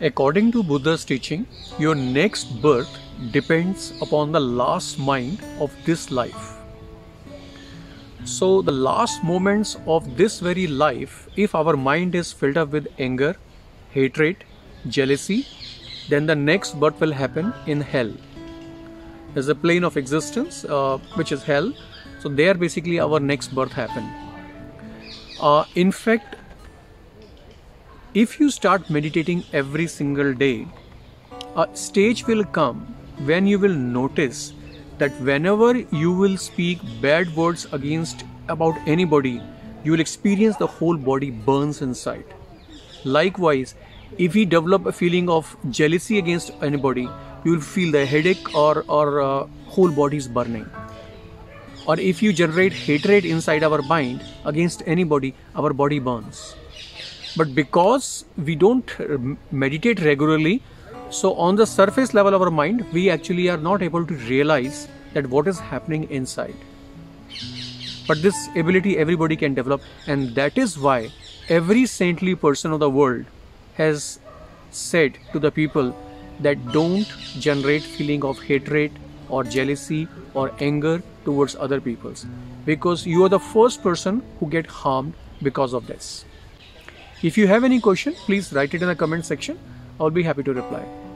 According to Buddha's teaching, your next birth depends upon the last mind of this life. So, the last moments of this very life, if our mind is filled up with anger, hatred, jealousy, then the next birth will happen in hell. There's a plane of existence uh, which is hell. So, there basically our next birth happen. Uh, in fact, if you start meditating every single day, a stage will come when you will notice that whenever you will speak bad words against about anybody, you will experience the whole body burns inside. Likewise, if we develop a feeling of jealousy against anybody, you will feel the headache or or uh, whole body is burning. Or if you generate hatred inside our mind against anybody, our body burns. But because we don't meditate regularly, so on the surface level of our mind, we actually are not able to realize that what is happening inside. But this ability everybody can develop, and that is why every saintly person of the world has said to the people that don't generate feeling of hatred or jealousy or anger towards other peoples because you are the first person who get harmed because of this if you have any question please write it in the comment section. I'll be happy to reply